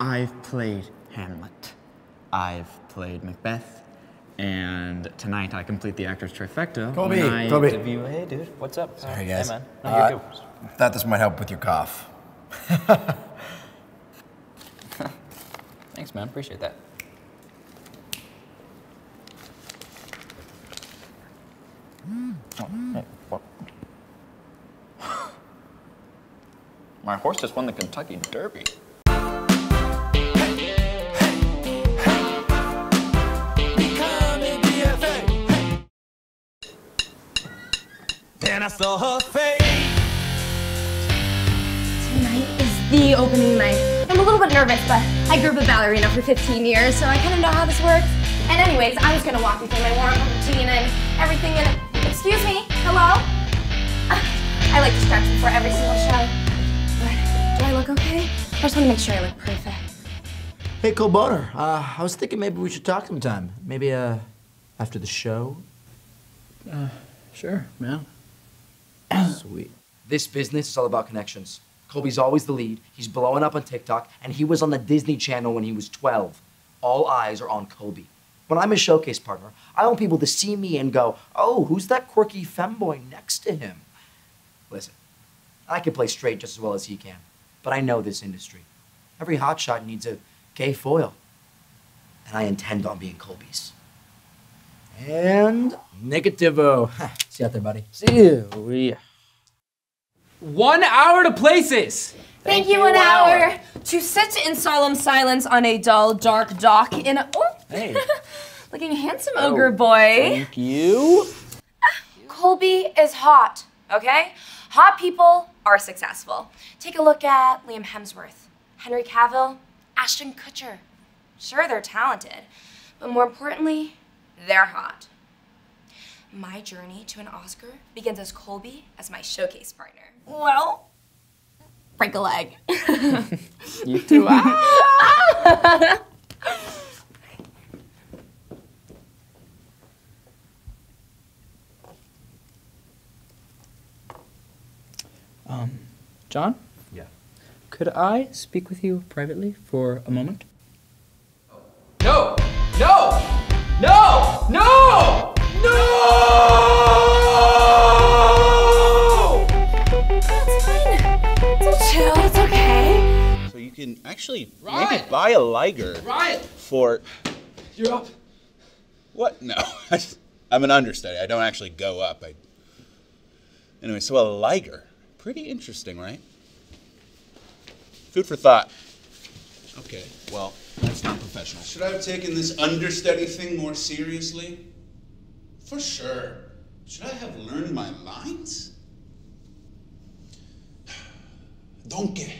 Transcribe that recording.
I've played Hamlet. I've played Macbeth. And tonight I complete the actor's trifecta. Colby, when I debut- Hey, dude, what's up? Sorry, Uh, guys. Hey, man. No, Uh, you're good. Thought this might help with your cough. Thanks, man. Appreciate that. Oh, hey, what? My horse just won the Kentucky Derby. Then I saw her face. Tonight is the opening night. I'm a little bit nervous, but I grew up a ballerina for 15 years, so I kind of know how this works. And anyways, I'm just gonna walk you through my warm-up routine and everything in it. Excuse me, hello? I like to stretch before every single show. But do I look okay? I just wanna make sure I look perfect. Hey, Cole Boner. Uh, I was thinking maybe we should talk sometime. Maybe uh, after the show. Sure, man. Sweet. This business is all about connections. Colby's always the lead. He's blowing up on TikTok, and he was on the Disney Channel when he was 12. All eyes are on Kobe. When I'm a showcase partner, I want people to see me and go, oh, who's that quirky femboy next to him? Listen, I can play straight just as well as he can, but I know this industry. Every hotshot needs a gay foil, and I intend on being Colby's. And negativo. See you out there, buddy. See you. One hour to places. Thank, you, an hour. to sit in solemn silence on a dull, dark dock in a. Oh, Hey. looking handsome, oh, ogre boy. Thank you. Ah, Colby is hot, okay? Hot people are successful. Take a look at Liam Hemsworth, Henry Cavill, Ashton Kutcher. Sure, they're talented, but more importantly, they're hot. My journey to an Oscar begins as Colby as my showcase partner. Well, break a leg. You too. Ah! um, Jaughn? Yeah. Could I speak with you privately for a moment? Can actually Right. maybe buy a Liger Ryan, for you're up. what? No, I'm an understudy. I don't actually go up. I anyway. So a Liger, pretty interesting, right? Food for thought. Okay, well, that's not professional. Should I have taken this understudy thing more seriously? For sure. Should I have learned my lines? Donkey.